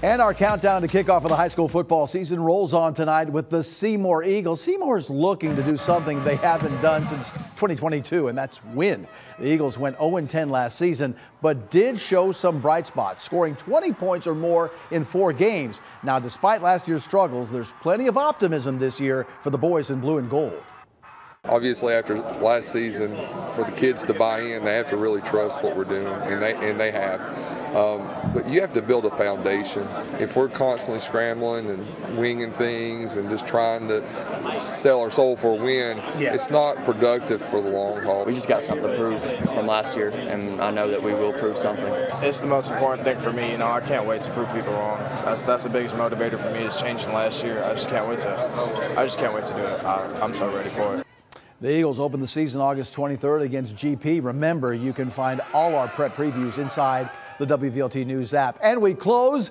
And our countdown to kickoff of the high school football season rolls on tonight with the Seymour Eagles. Seymour's looking to do something they haven't done since 2022, and that's win. The Eagles went 0-10 last season, but did show some bright spots, scoring 20 points or more in four games. Now, despite last year's struggles, there's plenty of optimism this year for the boys in blue and gold. Obviously, after last season, for the kids to buy in, they have to really trust what we're doing, and they and they have. Um, but you have to build a foundation. If we're constantly scrambling and winging things and just trying to sell our soul for a win, yeah. it's not productive for the long haul. We just got something to prove from last year, and I know that we will prove something. It's the most important thing for me. You know, I can't wait to prove people wrong. That's that's the biggest motivator for me is changing last year. I just can't wait to. I just can't wait to do it. I, I'm so ready for it. The Eagles open the season August 23rd against GP. Remember, you can find all our prep previews inside the WVLT News app. And we close